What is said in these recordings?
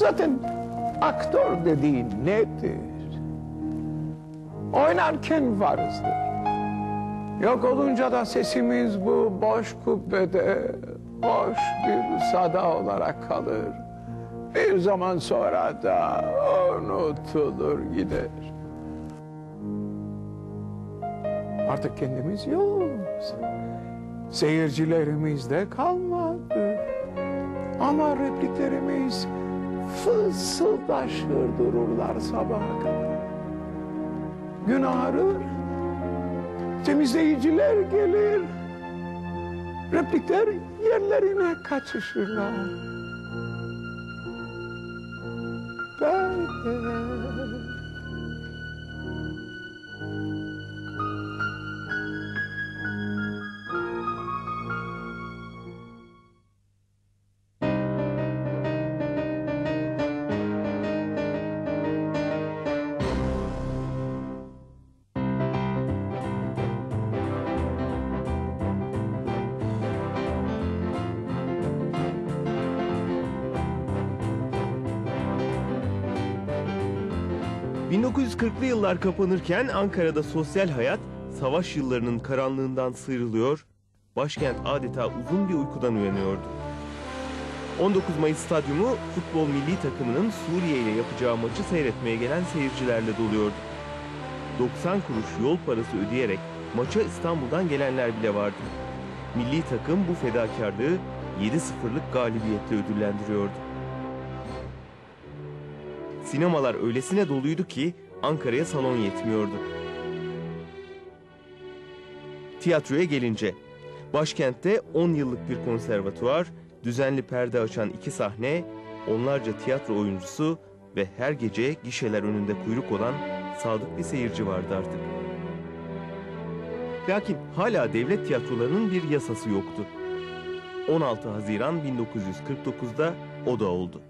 Zaten aktör dediğin nedir? Oynarken varızdır. Yok olunca da sesimiz bu boş kubbede hoş bir sada olarak kalır. Bir zaman sonra da unutulur gider. Artık kendimiz yokuz. Seyircilerimiz de kalmadı. Ama repliklerimiz fısıldaşır dururlar sabaha kadar. Gün ağrır, temizleyiciler gelir, replikler yerlerine kaçışırlar. Ben Hı. 1940'lı yıllar kapanırken Ankara'da sosyal hayat savaş yıllarının karanlığından sıyrılıyor, başkent adeta uzun bir uykudan uyanıyordu. 19 Mayıs stadyumu futbol milli takımının Suriye ile yapacağı maçı seyretmeye gelen seyircilerle doluyordu. 90 kuruş yol parası ödeyerek maça İstanbul'dan gelenler bile vardı. Milli takım bu fedakarlığı 7-0'lık galibiyetle ödüllendiriyordu. Sinemalar öylesine doluydu ki Ankara'ya salon yetmiyordu. Tiyatroya gelince, başkentte 10 yıllık bir konservatuvar, düzenli perde açan iki sahne, onlarca tiyatro oyuncusu ve her gece gişeler önünde kuyruk olan sadık bir seyirci vardı artık. Lakin hala devlet tiyatrolarının bir yasası yoktu. 16 Haziran 1949'da o da oldu.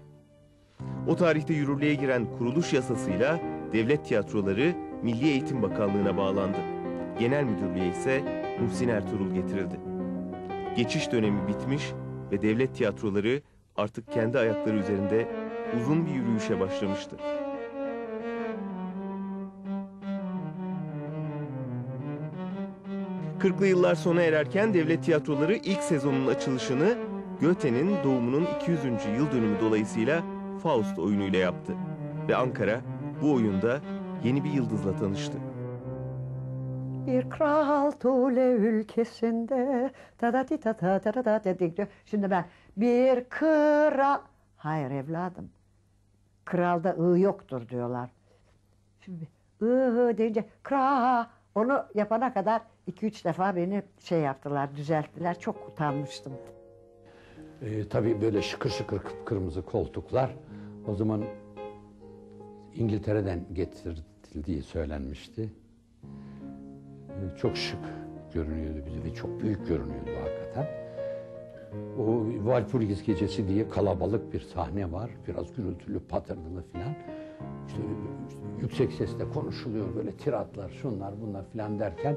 O tarihte yürürlüğe giren kuruluş yasasıyla devlet tiyatroları Milli Eğitim Bakanlığı'na bağlandı. Genel müdürlüğe ise Muhsin Ertuğrul getirildi. Geçiş dönemi bitmiş ve devlet tiyatroları artık kendi ayakları üzerinde uzun bir yürüyüşe başlamıştı. Kırklı yıllar sona ererken devlet tiyatroları ilk sezonun açılışını Göte'nin doğumunun 200. yıl dönümü dolayısıyla Faust oyunuyla yaptı. Ve Ankara bu oyunda yeni bir yıldızla tanıştı. Bir kral Tule ülkesinde ta da ti ta ta ta ta ta dedik diyor. Şimdi ben bir kral hayır evladım kralda ı yoktur diyorlar. Şimdi ı deyince kra onu yapana kadar iki üç defa beni şey yaptılar düzelttiler çok utanmıştım. Ee, tabii böyle şıkır şıkır kıpkırmızı koltuklar o zaman İngiltere'den getirildiği söylenmişti. Ee, çok şık görünüyordu bize ve çok büyük görünüyordu hakikaten. O Valpurgis gecesi diye kalabalık bir sahne var. Biraz gürültülü, patırdılı filan. İşte, yüksek sesle konuşuluyor böyle tiratlar, şunlar bunlar filan derken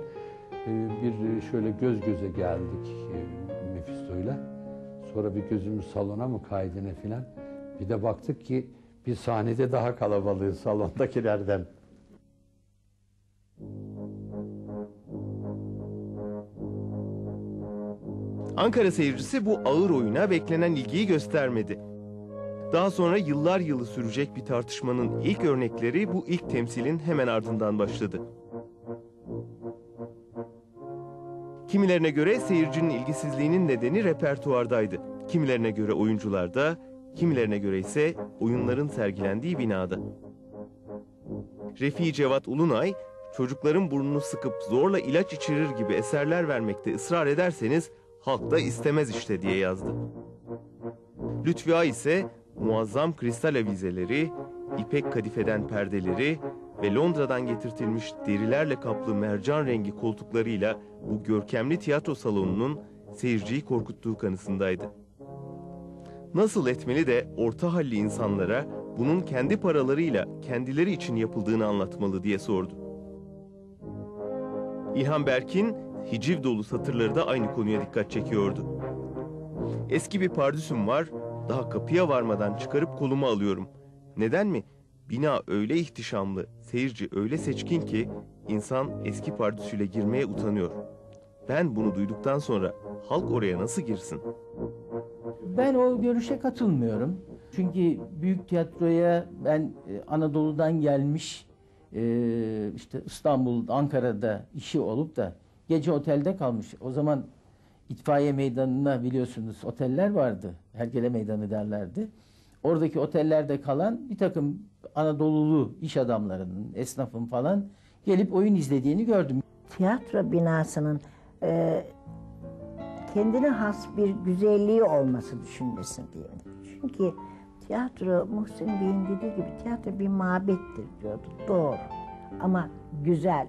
e, bir şöyle göz göze geldik e, Mephisto'yla. Sonra bir gözümüz salona mı kaydı ne filan. Bir de baktık ki bir sahnede daha kalabalığız salondakilerden. Ankara seyircisi bu ağır oyuna beklenen ilgiyi göstermedi. Daha sonra yıllar yılı sürecek bir tartışmanın ilk örnekleri bu ilk temsilin hemen ardından başladı. Kimilerine göre seyircinin ilgisizliğinin nedeni repertuardaydı. Kimilerine göre oyuncularda, kimilerine göre ise oyunların sergilendiği binada. Refi Cevat Ulunay, çocukların burnunu sıkıp zorla ilaç içirir gibi eserler vermekte ısrar ederseniz halk da istemez işte diye yazdı. Lütfi Ay ise muazzam kristal avizeleri, ipek kadifeden perdeleri ve Londra'dan getirtilmiş derilerle kaplı mercan rengi koltuklarıyla bu görkemli tiyatro salonunun seyirciyi korkuttuğu kanısındaydı. Nasıl etmeli de orta halli insanlara bunun kendi paralarıyla kendileri için yapıldığını anlatmalı diye sordu. İlhan Berk'in hiciv dolu satırları da aynı konuya dikkat çekiyordu. Eski bir pardüsüm var, Daha kapıya varmadan çıkarıp koluma alıyorum. Neden mi? Bina öyle ihtişamlı, seyirci öyle seçkin ki insan eski pardüsüyle girmeye utanıyor. Ben bunu duyduktan sonra halk oraya nasıl girsin? Ben o görüşe katılmıyorum. Çünkü büyük tiyatroya ben e, Anadolu'dan gelmiş e, işte İstanbul, Ankara'da işi olup da gece otelde kalmış. O zaman itfaiye meydanına biliyorsunuz oteller vardı. Hergele meydanı derlerdi. Oradaki otellerde kalan bir takım Anadolulu iş adamlarının, esnafın falan gelip oyun izlediğini gördüm. tiyatro binasının e, kendine has bir güzelliği olması düşüncesindeyim. Çünkü tiyatro Muhsin Bey'in dediği gibi tiyatro bir mabettir diyordu. Doğru. Ama güzel,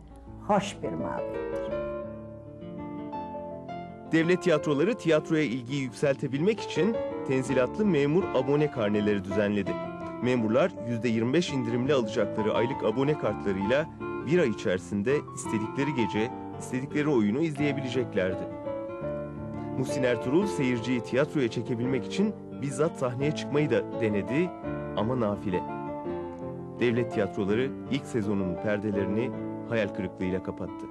hoş bir mabettir. Devlet tiyatroları tiyatroya ilgiyi yükseltebilmek için tenzilatlı memur abone karneleri düzenledi. Memurlar %25 indirimli alacakları aylık abone kartlarıyla bir ay içerisinde istedikleri gece, istedikleri oyunu izleyebileceklerdi. Muhsin Ertuğrul seyirciyi tiyatroya çekebilmek için bizzat sahneye çıkmayı da denedi ama nafile. Devlet tiyatroları ilk sezonun perdelerini hayal kırıklığıyla kapattı.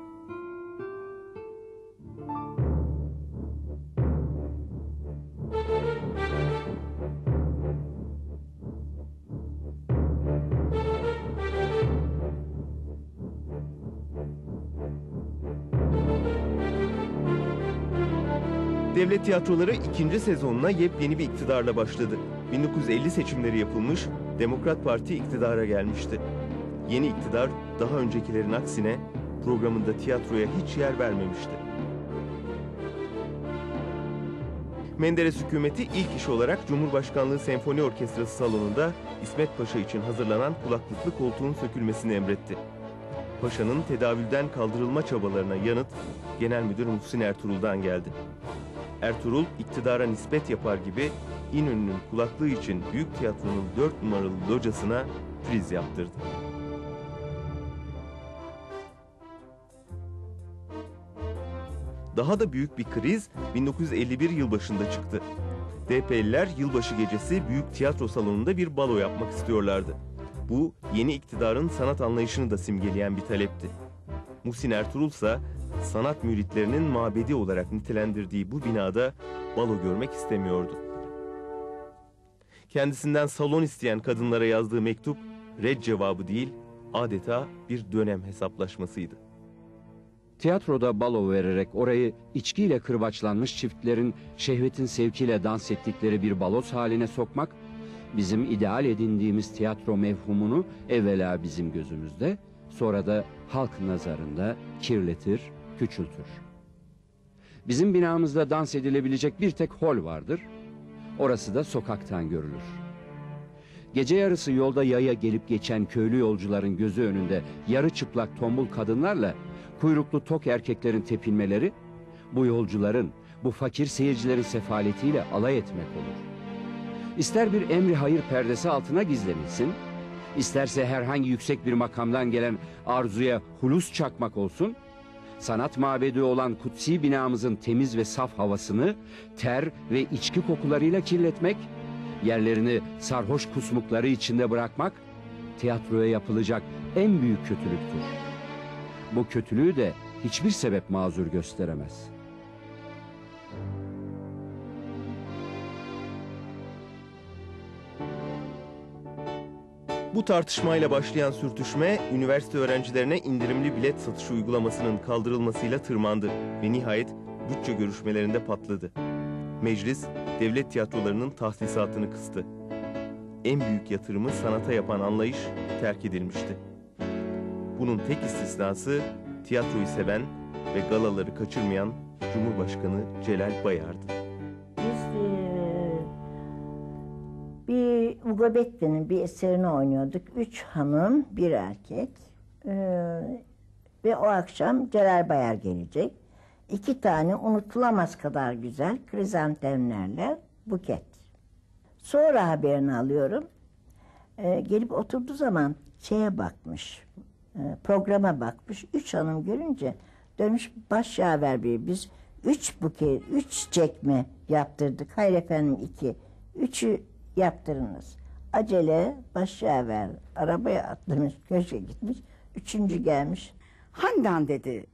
Tiyatroları ikinci sezonuna yepyeni bir iktidarla başladı. 1950 seçimleri yapılmış, Demokrat Parti iktidara gelmişti. Yeni iktidar daha öncekilerin aksine programında tiyatroya hiç yer vermemişti. Menderes hükümeti ilk iş olarak Cumhurbaşkanlığı Senfoni Orkestrası salonunda İsmet Paşa için hazırlanan kulaklıklı koltuğun sökülmesini emretti. Paşa'nın tedavülden kaldırılma çabalarına yanıt Genel Müdür Muhsin Ertuğrul'dan geldi. Ertuğrul iktidara nispet yapar gibi İnönü'nün kulaklığı için Büyük Tiyatro'nun 4 numaralı locasına priz yaptırdı. Daha da büyük bir kriz 1951 yılbaşında çıktı. DP'liler yılbaşı gecesi Büyük Tiyatro Salonu'nda bir balo yapmak istiyorlardı. Bu yeni iktidarın sanat anlayışını da simgeleyen bir talepti. Muhsin Ertuğrul ise sanat müritlerinin mabedi olarak nitelendirdiği bu binada balo görmek istemiyordu. Kendisinden salon isteyen kadınlara yazdığı mektup red cevabı değil, adeta bir dönem hesaplaşmasıydı. Tiyatroda balo vererek orayı içkiyle kırbaçlanmış çiftlerin şehvetin sevkiyle dans ettikleri bir balos haline sokmak, bizim ideal edindiğimiz tiyatro mevhumunu evvela bizim gözümüzde, sonra da halk nazarında kirletir, küçültür. Bizim binamızda dans edilebilecek bir tek hol vardır. Orası da sokaktan görülür. Gece yarısı yolda yaya gelip geçen köylü yolcuların gözü önünde yarı çıplak tombul kadınlarla kuyruklu tok erkeklerin tepinmeleri bu yolcuların, bu fakir seyircilerin sefaletiyle alay etmek olur. İster bir emri hayır perdesi altına gizlenilsin, isterse herhangi yüksek bir makamdan gelen arzuya hulus çakmak olsun, sanat mabedi olan kutsi binamızın temiz ve saf havasını ter ve içki kokularıyla kirletmek, yerlerini sarhoş kusmukları içinde bırakmak, tiyatroya yapılacak en büyük kötülüktür. Bu kötülüğü de hiçbir sebep mazur gösteremez. Bu tartışmayla başlayan sürtüşme üniversite öğrencilerine indirimli bilet satışı uygulamasının kaldırılmasıyla tırmandı ve nihayet bütçe görüşmelerinde patladı. Meclis devlet tiyatrolarının tahsisatını kıstı. En büyük yatırımı sanata yapan anlayış terk edilmişti. Bunun tek istisnası tiyatroyu seven ve galaları kaçırmayan Cumhurbaşkanı Celal Bayar'dı. Betti'nin bir eserini oynuyorduk. Üç hanım, bir erkek. Eee, ve o akşam Celal Bayar gelecek. İki tane unutulamaz kadar güzel krizantemlerle buket. Sonra haberini alıyorum. Eee, gelip oturduğu zaman şeye bakmış, eee, programa bakmış. Üç hanım görünce dönüş baş yaver bir biz üç buket, üç çekme yaptırdık. Hayır efendim iki. Üçü yaptırınız. Acele başyaver arabaya atlamış köşe gitmiş. Üçüncü gelmiş. Handan dedi.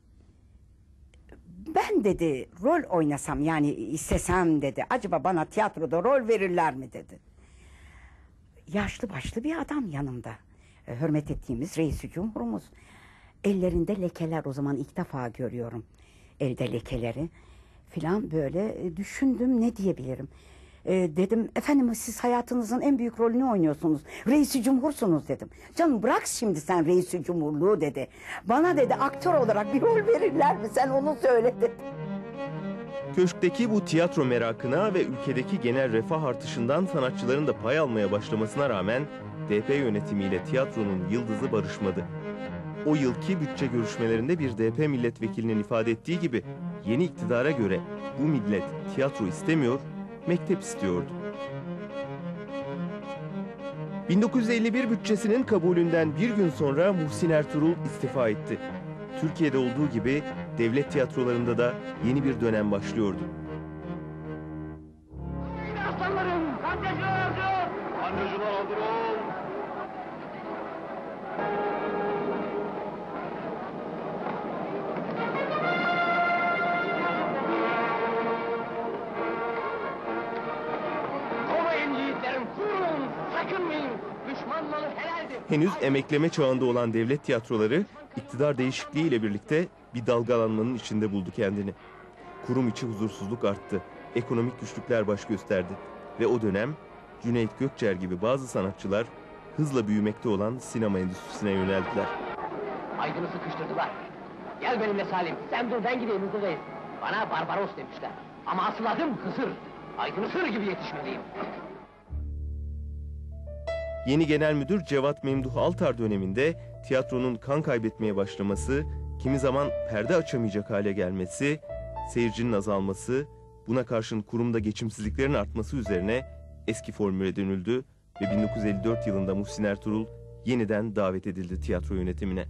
Ben dedi rol oynasam yani istesem dedi. Acaba bana tiyatroda rol verirler mi dedi. Yaşlı başlı bir adam yanımda. E, hürmet ettiğimiz reisi cumhurumuz. Ellerinde lekeler o zaman ilk defa görüyorum. Elde lekeleri filan böyle e, düşündüm ne diyebilirim. E, dedim efendim siz hayatınızın en büyük rolünü oynuyorsunuz. Reisi cumhursunuz dedim. Canım bırak şimdi sen reisi cumhurluğu dedi. Bana dedi aktör olarak bir rol verirler mi sen onu söyle dedi. Köşkteki bu tiyatro merakına ve ülkedeki genel refah artışından sanatçıların da pay almaya başlamasına rağmen DP yönetimiyle tiyatronun yıldızı barışmadı. O yılki bütçe görüşmelerinde bir DP milletvekilinin ifade ettiği gibi yeni iktidara göre bu millet tiyatro istemiyor, mektep istiyordu. 1951 bütçesinin kabulünden bir gün sonra Muhsin Ertuğrul istifa etti. Türkiye'de olduğu gibi devlet tiyatrolarında da yeni bir dönem başlıyordu. Henüz emekleme çağında olan devlet tiyatroları iktidar değişikliği ile birlikte bir dalgalanmanın içinde buldu kendini. Kurum içi huzursuzluk arttı, ekonomik güçlükler baş gösterdi ve o dönem Cüneyt Gökçer gibi bazı sanatçılar hızla büyümekte olan sinema endüstrisine yöneldiler. Aydın'ı sıkıştırdılar. Gel benimle Salim, sen dur ben gideyim hızlıdayız. Bana Barbaros demişler. Ama asıl adım Hızır. Aydın Hızır gibi yetişmeliyim. Yeni genel müdür Cevat Memduh Altar döneminde tiyatronun kan kaybetmeye başlaması, kimi zaman perde açamayacak hale gelmesi, seyircinin azalması, buna karşın kurumda geçimsizliklerin artması üzerine eski formüle dönüldü ve 1954 yılında Muhsin Ertuğrul yeniden davet edildi tiyatro yönetimine.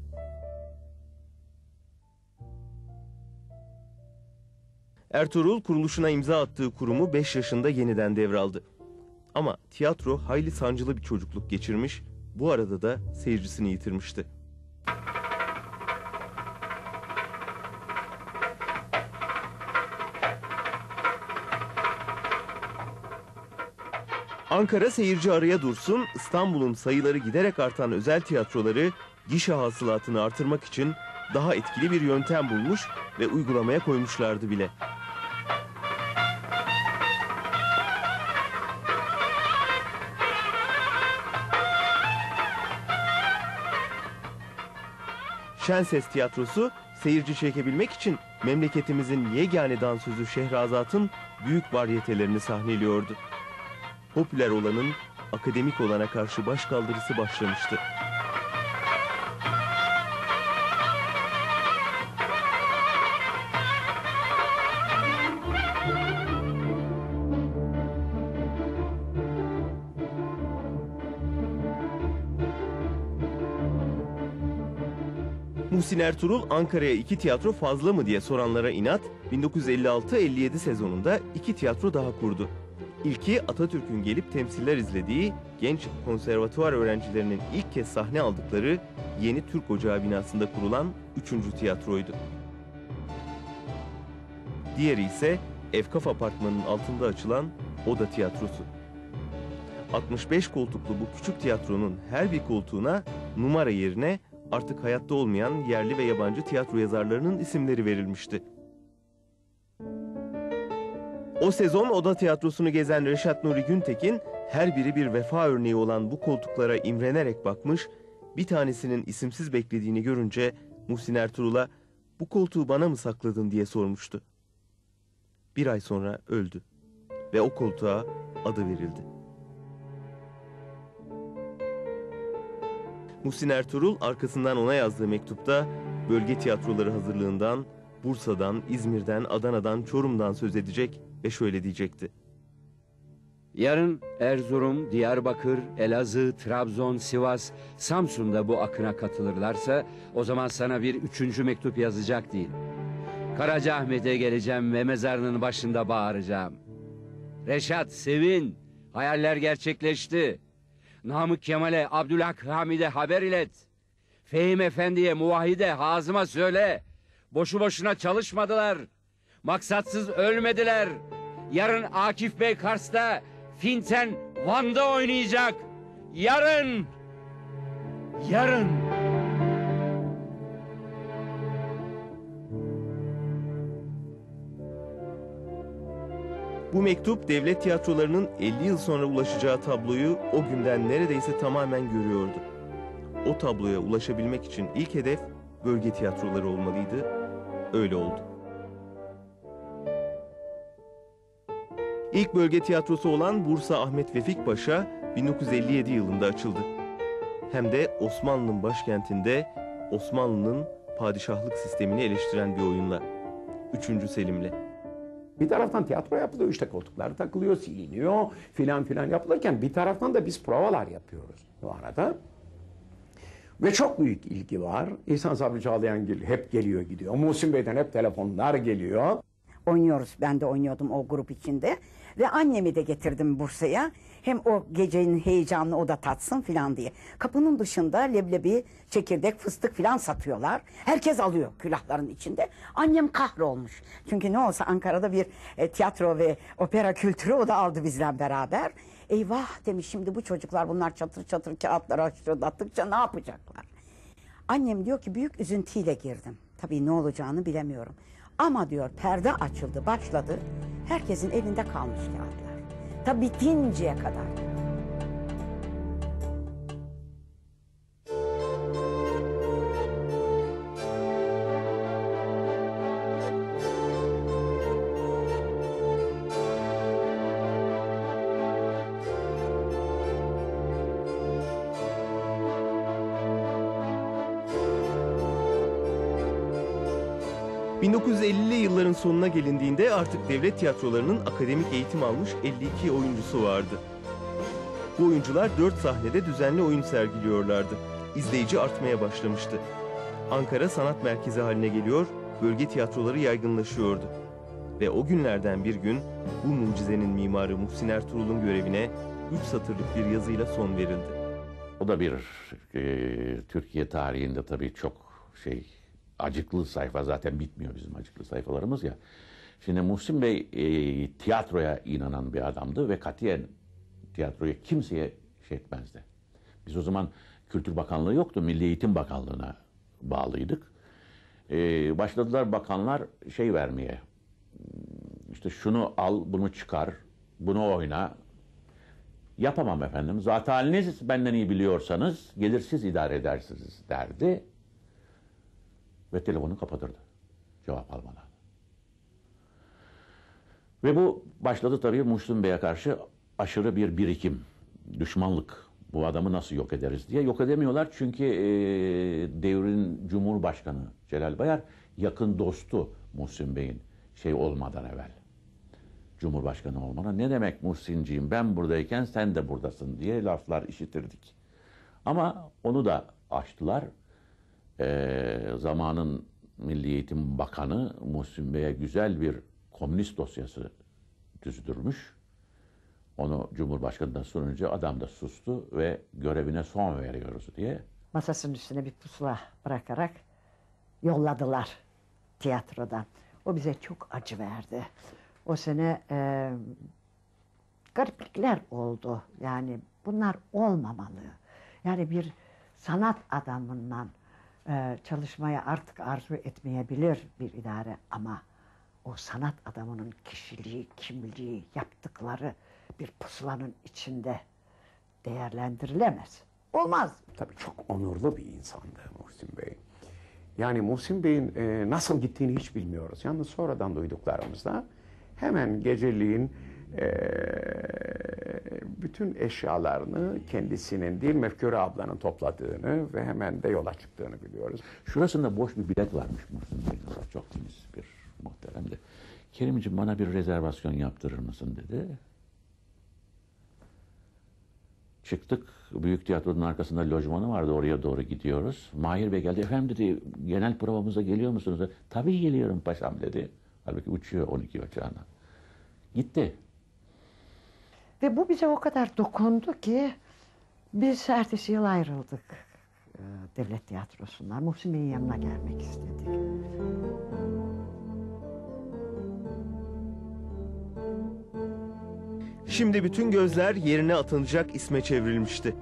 Ertuğrul kuruluşuna imza attığı kurumu 5 yaşında yeniden devraldı. Ama tiyatro hayli sancılı bir çocukluk geçirmiş, bu arada da seyircisini yitirmişti. Ankara seyirci araya dursun, İstanbul'un sayıları giderek artan özel tiyatroları gişe hasılatını artırmak için daha etkili bir yöntem bulmuş ve uygulamaya koymuşlardı bile. Şenses Tiyatrosu seyirci çekebilmek için memleketimizin yegane dansözü Şehrazat'ın büyük varyetelerini sahneliyordu. Popüler olanın akademik olana karşı başkaldırısı başlamıştı. Muhsin Ertuğrul Ankara'ya iki tiyatro fazla mı diye soranlara inat 1956-57 sezonunda iki tiyatro daha kurdu. İlki Atatürk'ün gelip temsiller izlediği genç konservatuvar öğrencilerinin ilk kez sahne aldıkları yeni Türk Ocağı binasında kurulan 3. tiyatroydu. Diğeri ise Efkaf Apartmanı'nın altında açılan Oda Tiyatrosu. 65 koltuklu bu küçük tiyatronun her bir koltuğuna numara yerine artık hayatta olmayan yerli ve yabancı tiyatro yazarlarının isimleri verilmişti. O sezon Oda Tiyatrosu'nu gezen Reşat Nuri Güntekin, her biri bir vefa örneği olan bu koltuklara imrenerek bakmış, bir tanesinin isimsiz beklediğini görünce Muhsin Ertuğrul'a bu koltuğu bana mı sakladın diye sormuştu. Bir ay sonra öldü ve o koltuğa adı verildi. Muhsin Ertuğrul arkasından ona yazdığı mektupta bölge tiyatroları hazırlığından, Bursa'dan, İzmir'den, Adana'dan, Çorum'dan söz edecek ve şöyle diyecekti. Yarın Erzurum, Diyarbakır, Elazığ, Trabzon, Sivas, Samsun'da bu akına katılırlarsa o zaman sana bir üçüncü mektup yazacak değilim. Karacaahmet'e geleceğim ve mezarının başında bağıracağım. Reşat sevin, Hayaller gerçekleşti. Namık Kemal'e, Abdülhak Hamid'e haber ilet. Fehim Efendi'ye, Muvahhid'e, Hazım'a söyle. Boşu boşuna çalışmadılar. Maksatsız ölmediler. Yarın Akif Bey Kars'ta, Finten Van'da oynayacak. Yarın! Yarın! Bu mektup devlet tiyatrolarının 50 yıl sonra ulaşacağı tabloyu o günden neredeyse tamamen görüyordu. O tabloya ulaşabilmek için ilk hedef bölge tiyatroları olmalıydı. Öyle oldu. İlk bölge tiyatrosu olan Bursa Ahmet Vefik Paşa 1957 yılında açıldı. Hem de Osmanlı'nın başkentinde Osmanlı'nın padişahlık sistemini eleştiren bir oyunla. 3. Selim'le. Bir taraftan tiyatro yapılıyor, işte koltuklar takılıyor, siliniyor filan filan yapılırken bir taraftan da biz provalar yapıyoruz bu arada. Ve çok büyük ilgi var. İhsan Sabri Çağlayan hep geliyor gidiyor. Muhsin Bey'den hep telefonlar geliyor. Oynuyoruz. Ben de oynuyordum o grup içinde. Ve annemi de getirdim Bursa'ya. Hem o gecenin heyecanını o da tatsın filan diye. Kapının dışında leblebi, çekirdek, fıstık filan satıyorlar. Herkes alıyor külahların içinde. Annem kahrolmuş. Çünkü ne olsa Ankara'da bir e, tiyatro ve opera kültürü o da aldı bizden beraber. Eyvah demiş şimdi bu çocuklar bunlar çatır çatır kağıtları açtırdattıkça ne yapacaklar? Annem diyor ki büyük üzüntüyle girdim. Tabii ne olacağını bilemiyorum. Ama diyor perde açıldı, başladı. Herkesin elinde kalmış kağıtlar. Tabii bitinceye kadar. ...1950'li yılların sonuna gelindiğinde artık devlet tiyatrolarının akademik eğitim almış 52 oyuncusu vardı. Bu oyuncular 4 sahnede düzenli oyun sergiliyorlardı. İzleyici artmaya başlamıştı. Ankara sanat merkezi haline geliyor, bölge tiyatroları yaygınlaşıyordu. Ve o günlerden bir gün bu mucizenin mimarı Muhsin Ertuğrul'un görevine 3 satırlık bir yazıyla son verildi. O da bir e, Türkiye tarihinde tabii çok şey acıklı sayfa zaten bitmiyor bizim acıklı sayfalarımız ya. Şimdi Muhsin Bey e, tiyatroya inanan bir adamdı ve katiyen tiyatroya kimseye şey etmezdi. Biz o zaman Kültür Bakanlığı yoktu, Milli Eğitim Bakanlığı'na bağlıydık. E, başladılar bakanlar şey vermeye, işte şunu al, bunu çıkar, bunu oyna, Yapamam efendim. Zaten haliniz benden iyi biliyorsanız gelir siz idare edersiniz derdi. Ve telefonu kapatırdı. Cevap almadan. Ve bu başladı tabii Muhsin Bey'e karşı aşırı bir birikim, düşmanlık. Bu adamı nasıl yok ederiz diye. Yok edemiyorlar çünkü e, devrin Cumhurbaşkanı Celal Bayar yakın dostu Muhsin Bey'in şey olmadan evvel. Cumhurbaşkanı olmana ne demek Muhsinciğim ben buradayken sen de buradasın diye laflar işitirdik. Ama onu da aştılar. Ee, zamanın Milli Eğitim Bakanı Muhsin Bey'e güzel bir komünist dosyası düzdürmüş. Onu Cumhurbaşkanı'na sununca adam da sustu ve görevine son veriyoruz diye. Masasının üstüne bir pusula bırakarak yolladılar tiyatrodan. O bize çok acı verdi. O sene e, gariplikler oldu. Yani bunlar olmamalı. Yani bir sanat adamından e, çalışmaya artık arzu etmeyebilir bir idare ama o sanat adamının kişiliği, kimliği, yaptıkları bir pusulanın içinde değerlendirilemez. Olmaz. Tabii çok onurlu bir insandı Muhsin Bey. Yani Muhsin Bey'in e, nasıl gittiğini hiç bilmiyoruz. Yalnız sonradan duyduklarımızda hemen geceliğin bütün eşyalarını kendisinin değil Mefkure ablanın topladığını ve hemen de yola çıktığını biliyoruz. Şurasında boş bir bilet varmış Muhsin Bey'in. Çok temiz bir muhterem de. Kerimciğim bana bir rezervasyon yaptırır mısın dedi. Çıktık. Büyük tiyatronun arkasında lojmanı vardı. Oraya doğru gidiyoruz. Mahir Bey geldi. Efendim dedi genel provamıza geliyor musunuz? Tabii geliyorum paşam dedi. Halbuki uçuyor 12 uçağına. Gitti. Ve bu bize o kadar dokundu ki biz ertesi yıl ayrıldık e, devlet tiyatrosundan. Muhsin Bey'in yanına gelmek istedik. Şimdi bütün gözler yerine atanacak isme çevrilmişti.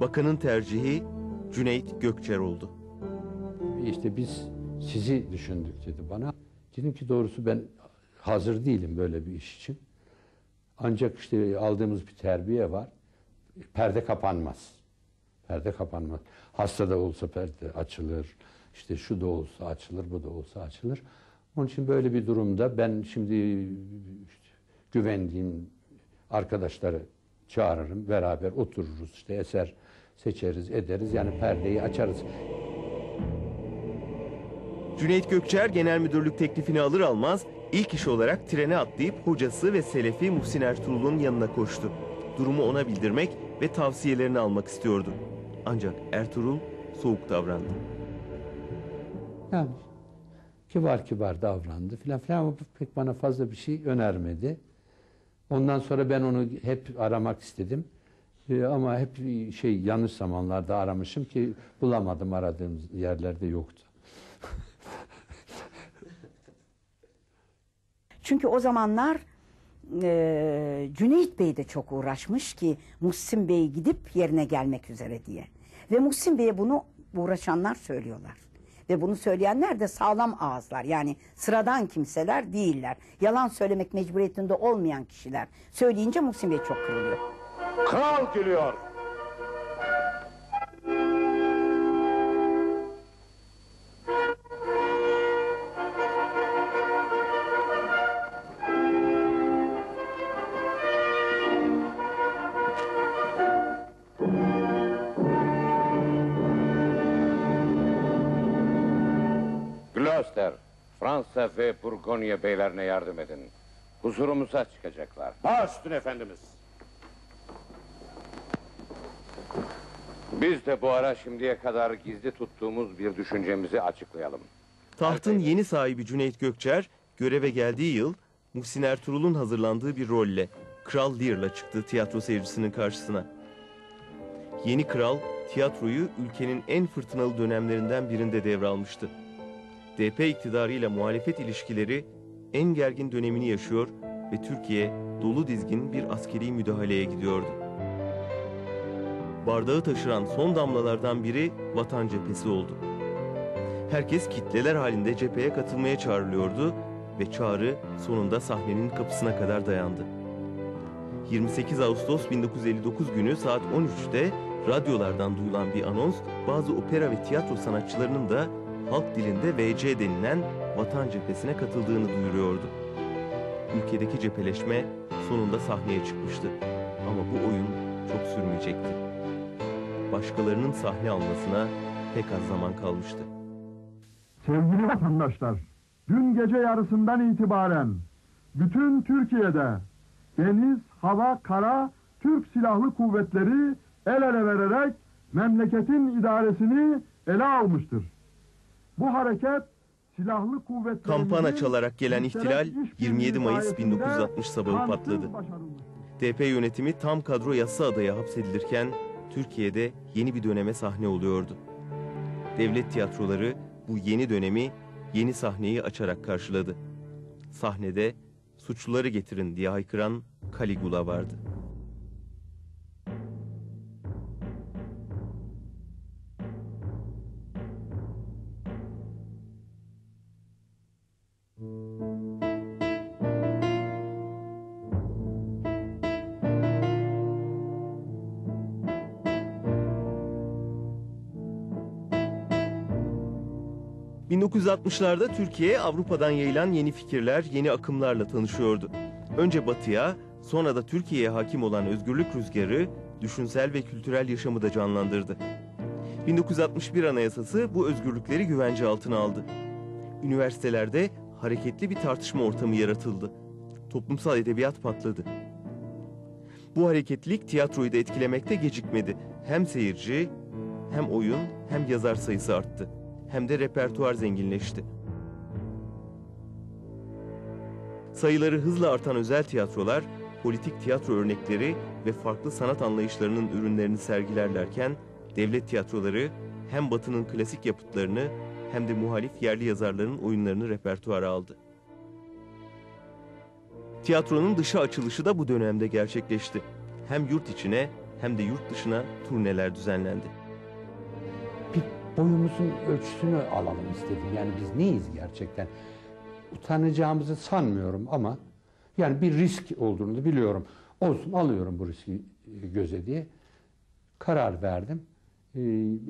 Bakanın tercihi Cüneyt Gökçer oldu. İşte biz sizi düşündük dedi bana. Dedim ki doğrusu ben hazır değilim böyle bir iş için. Ancak işte aldığımız bir terbiye var. Perde kapanmaz. Perde kapanmaz. Hasta da olsa perde açılır. İşte şu da olsa açılır, bu da olsa açılır. Onun için böyle bir durumda ben şimdi işte güvendiğim arkadaşları çağırırım. Beraber otururuz işte eser seçeriz, ederiz. Yani perdeyi açarız. Cüneyt Gökçer genel müdürlük teklifini alır almaz ilk iş olarak trene atlayıp hocası ve selefi Muhsin Ertuğrul'un yanına koştu. Durumu ona bildirmek ve tavsiyelerini almak istiyordu. Ancak Ertuğrul soğuk davrandı. Yani kibar kibar davrandı filan filan ama pek bana fazla bir şey önermedi. Ondan sonra ben onu hep aramak istedim. Ee, ama hep şey yanlış zamanlarda aramışım ki bulamadım aradığım yerlerde yoktu. Çünkü o zamanlar e, Cüneyt Bey de çok uğraşmış ki Muhsin Bey gidip yerine gelmek üzere diye. Ve Muhsin Bey'e bunu uğraşanlar söylüyorlar. Ve bunu söyleyenler de sağlam ağızlar. Yani sıradan kimseler değiller. Yalan söylemek mecburiyetinde olmayan kişiler. Söyleyince Muhsin Bey çok kırılıyor. Kral geliyor. Fransa ve Burgonya beylerine yardım edin. Huzurumuza çıkacaklar. Baş üstüne efendimiz. Biz de bu ara şimdiye kadar gizli tuttuğumuz bir düşüncemizi açıklayalım. Tahtın yeni sahibi Cüneyt Gökçer göreve geldiği yıl Muhsin Ertuğrul'un hazırlandığı bir rolle Kral Lear'la çıktı tiyatro seyircisinin karşısına. Yeni kral tiyatroyu ülkenin en fırtınalı dönemlerinden birinde devralmıştı. DP iktidarıyla muhalefet ilişkileri en gergin dönemini yaşıyor ve Türkiye dolu dizgin bir askeri müdahaleye gidiyordu. Bardağı taşıran son damlalardan biri Vatan Cephesi oldu. Herkes kitleler halinde cepheye katılmaya çağrılıyordu ve çağrı sonunda sahnenin kapısına kadar dayandı. 28 Ağustos 1959 günü saat 13'te radyolardan duyulan bir anons bazı opera ve tiyatro sanatçılarının da halk dilinde VC denilen Vatan Cephesi'ne katıldığını duyuruyordu. Ülkedeki cepheleşme sonunda sahneye çıkmıştı. Ama bu oyun çok sürmeyecekti. Başkalarının sahne almasına pek az zaman kalmıştı. Sevgili vatandaşlar, dün gece yarısından itibaren bütün Türkiye'de deniz, hava, kara Türk Silahlı Kuvvetleri el ele vererek memleketin idaresini ele almıştır. Bu hareket silahlı kuvvetlerimizin Kampana çalarak gelen ihtilal müşterek 27 Mayıs işbirliği 1960 sabahı patladı. DP yönetimi tam kadro yassı adaya hapsedilirken Türkiye'de yeni bir döneme sahne oluyordu. Devlet tiyatroları bu yeni dönemi, yeni sahneyi açarak karşıladı. Sahnede suçluları getirin diye haykıran Caligula vardı. ...1960'larda Türkiye Avrupa'dan yayılan yeni fikirler, yeni akımlarla tanışıyordu. Önce batıya, sonra da Türkiye'ye hakim olan özgürlük rüzgarı... ...düşünsel ve kültürel yaşamı da canlandırdı. 1961 Anayasası bu özgürlükleri güvence altına aldı. Üniversitelerde hareketli bir tartışma ortamı yaratıldı. Toplumsal edebiyat patladı. Bu hareketlilik tiyatroyu da etkilemekte gecikmedi. Hem seyirci, hem oyun, hem yazar sayısı arttı. Hem de repertuar zenginleşti. Sayıları hızla artan özel tiyatrolar politik tiyatro örnekleri ve farklı sanat anlayışlarının ürünlerini sergilerlerken devlet tiyatroları hem Batı'nın klasik yapıtlarını hem de muhalif yerli yazarların oyunlarını repertuara aldı. Tiyatronun dışa açılışı da bu dönemde gerçekleşti. Hem yurt içine hem de yurt dışına turneler düzenlendi. Boyumuzun ölçüsünü alalım istedim. Yani biz neyiz gerçekten? Utanacağımızı sanmıyorum ama yani bir risk olduğunu da biliyorum. Olsun alıyorum bu riski e, göze diye karar verdim. Ee,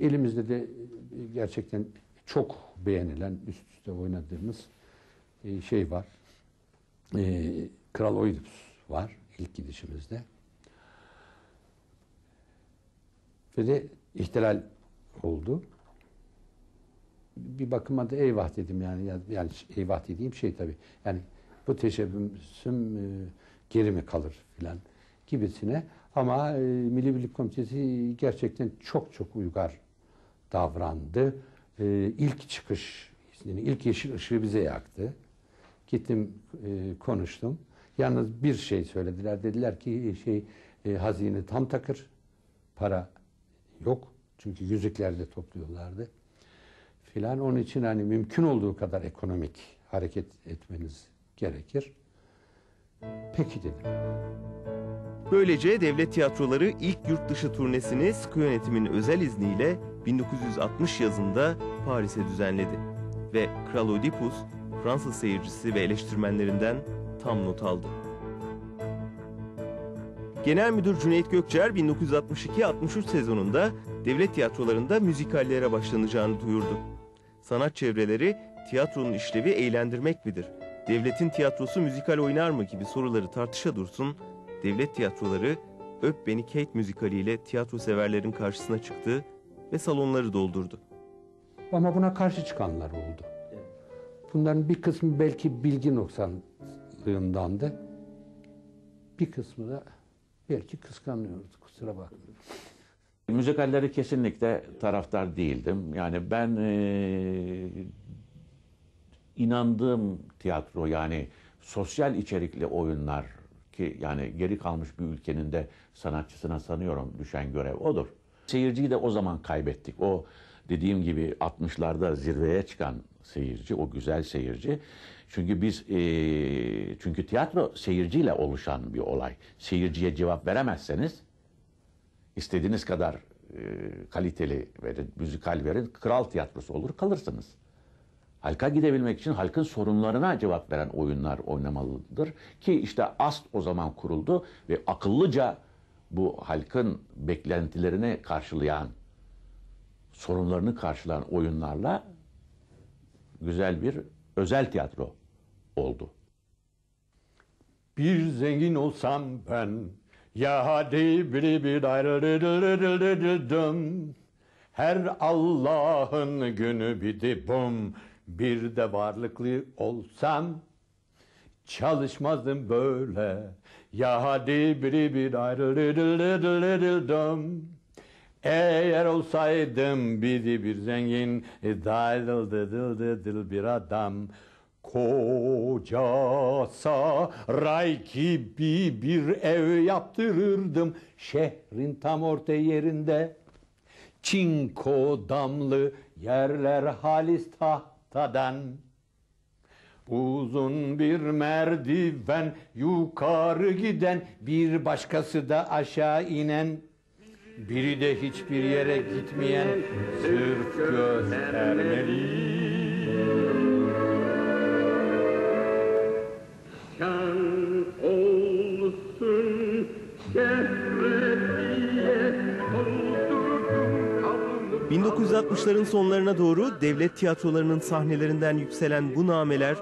elimizde de e, gerçekten çok beğenilen üst üste oynadığımız e, şey var. Kral Oidipus var ilk gidişimizde. Ve de ihtilal oldu. Bir bakıma da eyvah dedim yani. Ya- Yani eyvah dediğim şey tabii. Yani bu teşebbüsüm e, geri mi kalır filan gibisine. Ama e, Milli Birlik Komitesi gerçekten çok çok uygar davrandı. E, ilk çıkış, yani ilk yeşil ışığı bize yaktı. Gittim e, konuştum. Yalnız bir şey söylediler. Dediler ki şey e, hazine tam takır. Para yok. Çünkü yüzüklerde topluyorlardı. Filan onun için hani mümkün olduğu kadar ekonomik hareket etmeniz gerekir. Peki dedim. Böylece devlet tiyatroları ilk yurt dışı turnesini sıkı yönetimin özel izniyle 1960 yazında Paris'e düzenledi. Ve Kral Oedipus Fransız seyircisi ve eleştirmenlerinden tam not aldı. Genel Müdür Cüneyt Gökçer 1962-63 sezonunda devlet tiyatrolarında müzikallere başlanacağını duyurdu. Sanat çevreleri tiyatronun işlevi eğlendirmek midir? Devletin tiyatrosu müzikal oynar mı gibi soruları tartışa dursun, devlet tiyatroları Öp Beni Kate müzikaliyle tiyatro severlerin karşısına çıktı ve salonları doldurdu. Ama buna karşı çıkanlar oldu. Bunların bir kısmı belki bilgi noksanlığındandı. Bir kısmı da belki kıskanıyordu. Kusura bakmayın. Müzikalleri kesinlikle taraftar değildim. Yani ben eee, inandığım tiyatro yani sosyal içerikli oyunlar ki yani geri kalmış bir ülkenin de sanatçısına sanıyorum düşen görev odur. Seyirciyi de o zaman kaybettik. O dediğim gibi 60'larda zirveye çıkan seyirci, o güzel seyirci. Çünkü biz eee, çünkü tiyatro seyirciyle oluşan bir olay. Seyirciye cevap veremezseniz İstediğiniz kadar e, kaliteli verin, müzikal verin, kral tiyatrosu olur kalırsınız. Halka gidebilmek için halkın sorunlarına cevap veren oyunlar oynamalıdır. Ki işte AST o zaman kuruldu ve akıllıca bu halkın beklentilerini karşılayan, sorunlarını karşılayan oyunlarla güzel bir özel tiyatro oldu. Bir zengin olsam ben ya hadi biri bir ayrılırdım. Her Allah'ın günü bir de bum bir de varlıklı olsam çalışmazdım böyle. Ya hadi biri bir ayrılırdım. Eğer olsaydım biri bir zengin dal dıl dıl dıl bir adam Koca saray gibi bir ev yaptırırdım şehrin tam orta yerinde. Çinko damlı yerler halis tahtadan. Uzun bir merdiven yukarı giden bir başkası da aşağı inen. Biri de hiçbir yere gitmeyen sırf göstermeli. 1960'ların sonlarına doğru devlet tiyatrolarının sahnelerinden yükselen bu nameler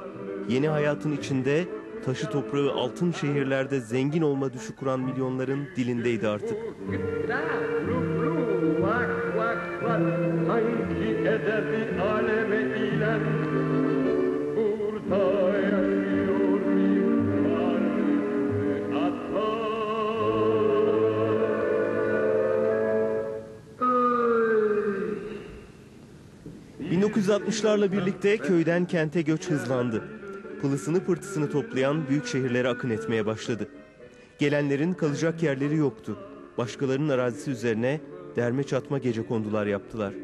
yeni hayatın içinde taşı toprağı altın şehirlerde zengin olma düşü kuran milyonların dilindeydi artık. Sanki ederdi aleme 1960'larla birlikte köyden kente göç hızlandı. Pılısını pırtısını toplayan büyük şehirlere akın etmeye başladı. Gelenlerin kalacak yerleri yoktu. Başkalarının arazisi üzerine derme çatma gece kondular yaptılar.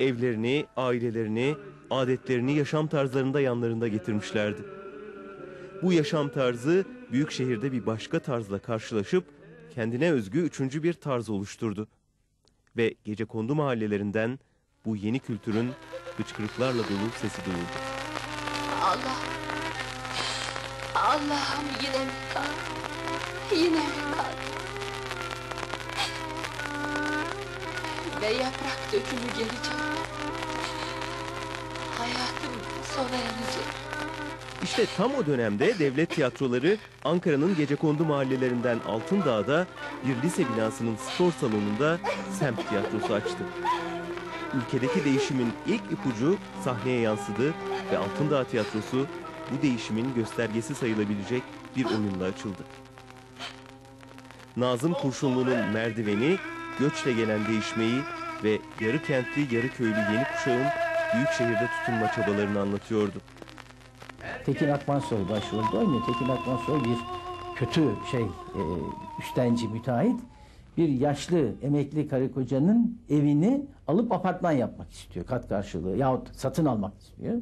Evlerini, ailelerini, adetlerini yaşam tarzlarında yanlarında getirmişlerdi. Bu yaşam tarzı büyük şehirde bir başka tarzla karşılaşıp kendine özgü üçüncü bir tarz oluşturdu. Ve gece kondu mahallelerinden bu yeni kültürün hıçkırıklarla dolu sesi duyuldu. Allah. Allah'ım yine mi kal? Yine mi kal? Ve yaprak dökümü gelecek. Hayatım sona erecek. İşte tam o dönemde devlet tiyatroları Ankara'nın gecekondu mahallelerinden Altındağ'da bir lise binasının spor salonunda semt tiyatrosu açtı. Ülkedeki değişimin ilk ipucu sahneye yansıdı ve Altındağ tiyatrosu bu değişimin göstergesi sayılabilecek bir oyunla açıldı. Nazım Kurşunlu'nun merdiveni göçle gelen değişmeyi ve yarı kentli yarı köylü yeni kuşağın büyük şehirde tutunma çabalarını anlatıyordu. Tekin Akmansoy başrolde oynuyor. Tekin Akmansoy bir kötü şey, e, üstenci müteahhit. Bir yaşlı emekli karı kocanın evini alıp apartman yapmak istiyor kat karşılığı yahut satın almak istiyor.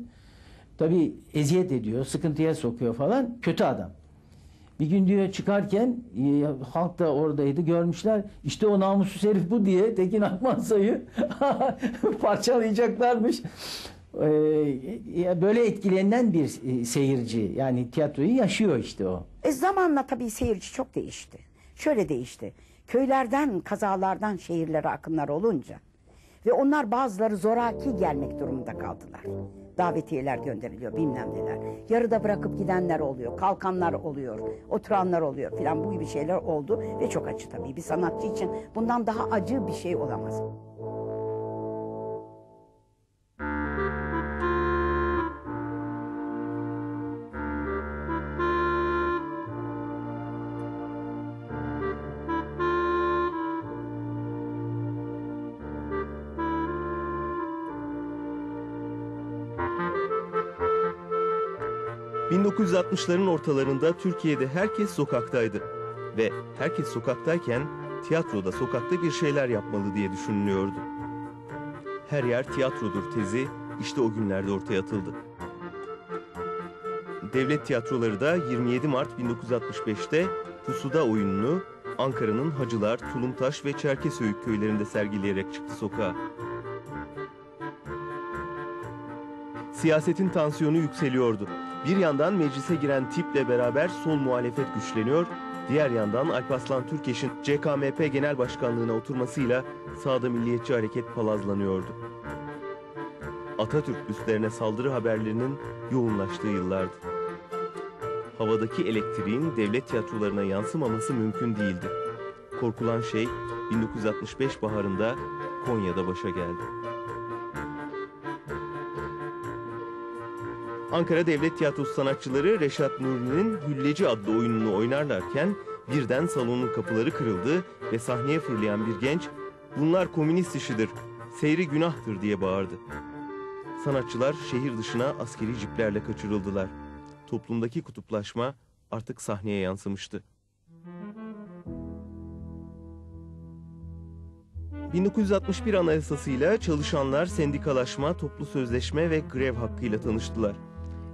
Tabii eziyet ediyor, sıkıntıya sokuyor falan. Kötü adam. Bir gün diyor çıkarken e, halk da oradaydı görmüşler. İşte o namussuz herif bu diye Tekin Akmansoy'u parçalayacaklarmış. Ee, böyle etkilenen bir e, seyirci yani tiyatroyu yaşıyor işte o. E zamanla tabii seyirci çok değişti. Şöyle değişti. Köylerden, kazalardan şehirlere akınlar olunca ve onlar bazıları zoraki gelmek durumunda kaldılar. Davetiyeler gönderiliyor bilmem neler. Yarıda bırakıp gidenler oluyor, kalkanlar oluyor, oturanlar oluyor filan bu gibi şeyler oldu ve çok acı tabii. Bir sanatçı için bundan daha acı bir şey olamaz. ...1960'ların ortalarında Türkiye'de herkes sokaktaydı. Ve herkes sokaktayken tiyatroda sokakta bir şeyler yapmalı diye düşünülüyordu. Her yer tiyatrodur tezi işte o günlerde ortaya atıldı. Devlet tiyatroları da 27 Mart 1965'te Pusuda oyununu Ankara'nın Hacılar, Tulumtaş ve Çerkezöyük köylerinde sergileyerek çıktı sokağa. Siyasetin tansiyonu yükseliyordu. Bir yandan meclise giren tiple beraber sol muhalefet güçleniyor, diğer yandan Alparslan Türkeş'in CKMP Genel Başkanlığına oturmasıyla sağda milliyetçi hareket palazlanıyordu. Atatürk üstlerine saldırı haberlerinin yoğunlaştığı yıllardı. Havadaki elektriğin devlet tiyatrolarına yansımaması mümkün değildi. Korkulan şey 1965 baharında Konya'da başa geldi. Ankara Devlet Tiyatrosu sanatçıları Reşat Nuri'nin Hülleci adlı oyununu oynarlarken birden salonun kapıları kırıldı ve sahneye fırlayan bir genç bunlar komünist işidir, seyri günahtır diye bağırdı. Sanatçılar şehir dışına askeri ciplerle kaçırıldılar. Toplumdaki kutuplaşma artık sahneye yansımıştı. 1961 Anayasasıyla çalışanlar sendikalaşma, toplu sözleşme ve grev hakkıyla tanıştılar.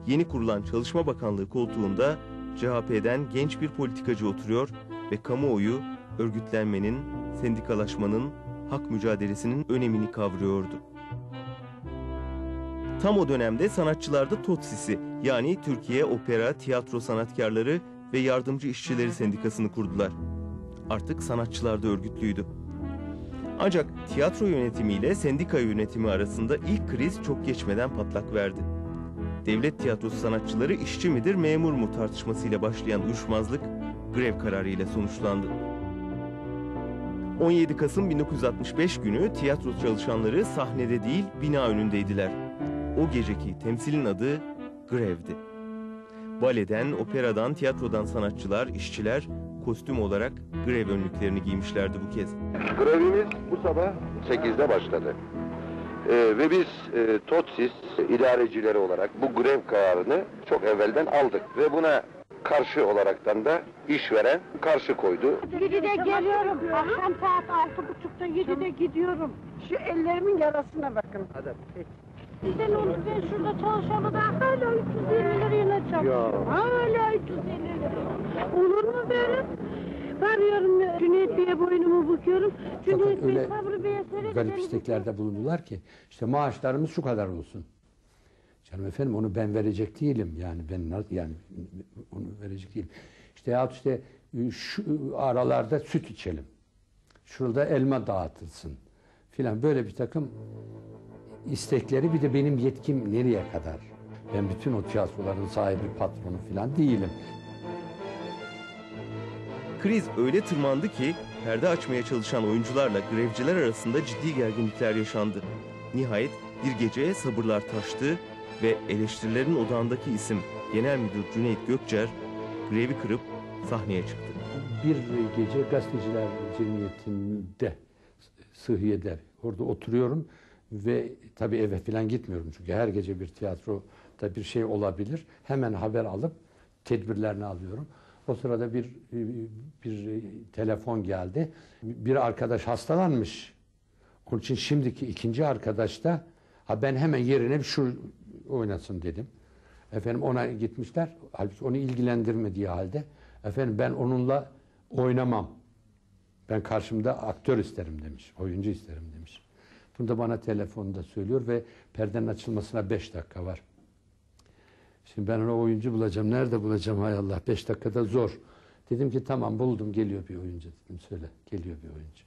Yeni kurulan Çalışma Bakanlığı koltuğunda CHP'den genç bir politikacı oturuyor ve kamuoyu örgütlenmenin, sendikalaşmanın, hak mücadelesinin önemini kavruyordu. Tam o dönemde sanatçılarda TOTSİS'i yani Türkiye Opera, Tiyatro Sanatkarları ve Yardımcı İşçileri Sendikası'nı kurdular. Artık sanatçılar da örgütlüydü. Ancak tiyatro yönetimiyle sendika yönetimi arasında ilk kriz çok geçmeden patlak verdi. Devlet tiyatrosu sanatçıları işçi midir, memur mu tartışmasıyla başlayan uyuşmazlık grev kararıyla sonuçlandı. 17 Kasım 1965 günü tiyatro çalışanları sahnede değil bina önündeydiler. O geceki temsilin adı grevdi. Baleden, operadan, tiyatrodan sanatçılar, işçiler kostüm olarak grev önlüklerini giymişlerdi bu kez. Grevimiz bu sabah 8'de başladı. Ee, ve biz e, TOTSİS idarecileri olarak bu grev kararını çok evvelden aldık. Ve buna karşı olaraktan da işveren karşı koydu. Yedide geliyorum. Akşam saat altı buçukta yedide gidiyorum. Şu ellerimin yarasına bakın. Hadi. Bizden olur ben şurada çalışalı da hala 350 lirayla çalışıyorum. Hala 350 lira. Olur mu böyle? Varıyorum Cüneyt Bey'e boynumu büküyorum. Cüneyt Bey Sabri Bey'e söyle. garip isteklerde bulundular ki işte maaşlarımız şu kadar olsun. Canım efendim onu ben verecek değilim yani ben yani onu verecek değilim. İşte ya işte şu aralarda süt içelim. Şurada elma dağıtılsın filan böyle bir takım istekleri bir de benim yetkim nereye kadar? Ben bütün o tiyatroların sahibi patronu filan değilim. Kriz öyle tırmandı ki perde açmaya çalışan oyuncularla grevciler arasında ciddi gerginlikler yaşandı. Nihayet bir gece sabırlar taştı ve eleştirilerin odağındaki isim Genel Müdür Cüneyt Gökçer grevi kırıp sahneye çıktı. Bir gece gazeteciler cemiyetinde Sıhhiye'de orada oturuyorum ve tabii eve falan gitmiyorum çünkü her gece bir tiyatroda bir şey olabilir. Hemen haber alıp tedbirlerini alıyorum. O sırada bir bir telefon geldi. Bir arkadaş hastalanmış. Onun için şimdiki ikinci arkadaş da ha ben hemen yerine şu oynasın dedim. Efendim ona gitmişler. Halbuki onu ilgilendirmediği halde efendim ben onunla oynamam. Ben karşımda aktör isterim demiş. Oyuncu isterim demiş. Bunu da bana telefonda söylüyor ve perdenin açılmasına beş dakika var. Şimdi ben ona oyuncu bulacağım. Nerede bulacağım hay Allah? Beş dakikada zor. Dedim ki tamam buldum geliyor bir oyuncu dedim. Söyle geliyor bir oyuncu.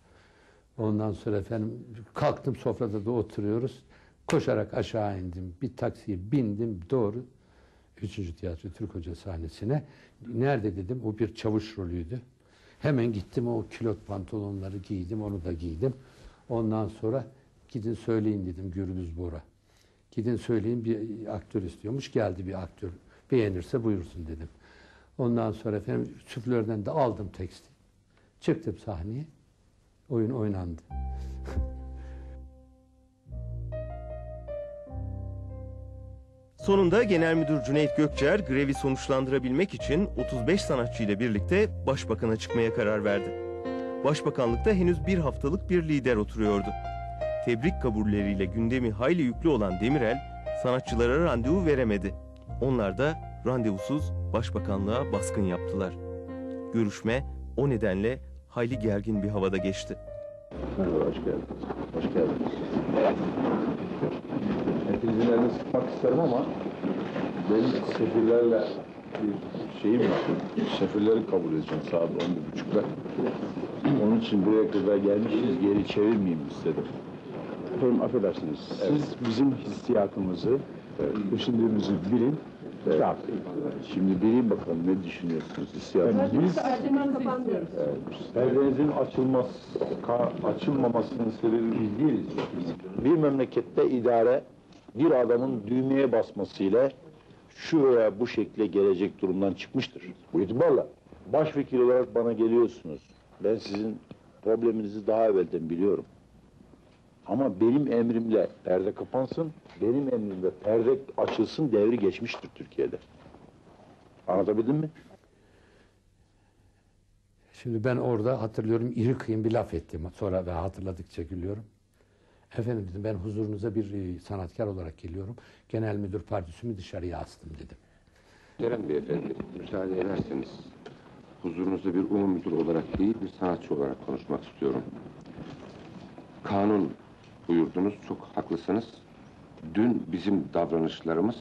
Ondan sonra efendim kalktım sofrada da oturuyoruz. Koşarak aşağı indim. Bir taksiye bindim doğru 3. Tiyatro Türk Hoca sahnesine. Nerede dedim o bir çavuş rolüydü. Hemen gittim o külot pantolonları giydim onu da giydim. Ondan sonra gidin söyleyin dedim Gürbüz Bora. Gidin söyleyin bir aktör istiyormuş. Geldi bir aktör. Beğenirse buyursun dedim. Ondan sonra efendim süflörden de aldım teksti. Çıktım sahneye. Oyun oynandı. Sonunda Genel Müdür Cüneyt Gökçer grevi sonuçlandırabilmek için 35 sanatçı ile birlikte başbakana çıkmaya karar verdi. Başbakanlıkta henüz bir haftalık bir lider oturuyordu. Tebrik kabulleriyle gündemi hayli yüklü olan Demirel sanatçılara randevu veremedi. Onlar da randevusuz başbakanlığa baskın yaptılar. Görüşme o nedenle hayli gergin bir havada geçti. Merhaba, hoş geldiniz. Hoş geldiniz. Hepinizin elini sıkmak isterim ama benim sefirlerle bir şeyim var. Sefirleri kabul edeceğim saat on buçukta. Onun için buraya kadar gelmişiz, geri çevirmeyeyim istedim. Efendim affedersiniz, siz bizim hissiyatımızı, düşündüğümüzü bilin. Evet. Şimdi bilin bakalım ne düşünüyorsunuz hissiyatınızı. Biz Perdenizin açılmaz, ka- açılmamasının sebebi biz değiliz. Bir memlekette idare bir adamın düğmeye basmasıyla şu veya bu şekle gelecek durumdan çıkmıştır. Bu itibarla başvekil olarak bana geliyorsunuz. Ben sizin probleminizi daha evvelden biliyorum. Ama benim emrimle perde kapansın, benim emrimle perde açılsın devri geçmiştir Türkiye'de. Anlatabildim mi? Şimdi ben orada hatırlıyorum iri kıyım bir laf ettim. Sonra ben hatırladıkça gülüyorum. Efendim dedim ben huzurunuza bir e, sanatkar olarak geliyorum. Genel müdür pardüsümü dışarıya astım dedim. Ceren Beyefendi, müsaade ederseniz huzurunuzda bir umum müdür olarak değil, bir sanatçı olarak konuşmak istiyorum. Kanun buyurdunuz, çok haklısınız. Dün bizim davranışlarımız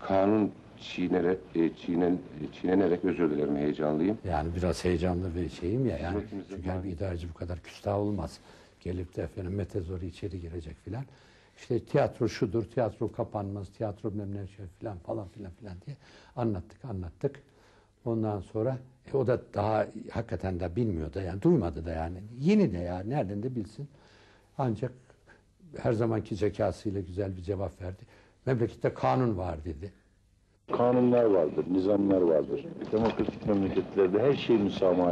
kanun çiğnerek, e, çiğnen, e, çiğnenerek özür dilerim heyecanlıyım. Yani biraz heyecanlı bir şeyim ya. Yani çünkü yani bir idareci bu kadar küstah olmaz. Gelip de efendim metezori içeri girecek filan. İşte tiyatro şudur, tiyatro kapanmaz, tiyatro bilmem şey filan falan filan filan diye anlattık anlattık. Ondan sonra e, o da daha hakikaten de bilmiyor da yani duymadı da yani. Yeni de ya nereden de bilsin. Ancak her zamanki zekasıyla güzel bir cevap verdi. Memlekette kanun var dedi. Kanunlar vardır, nizamlar vardır. Demokratik memleketlerde her şey müsamaha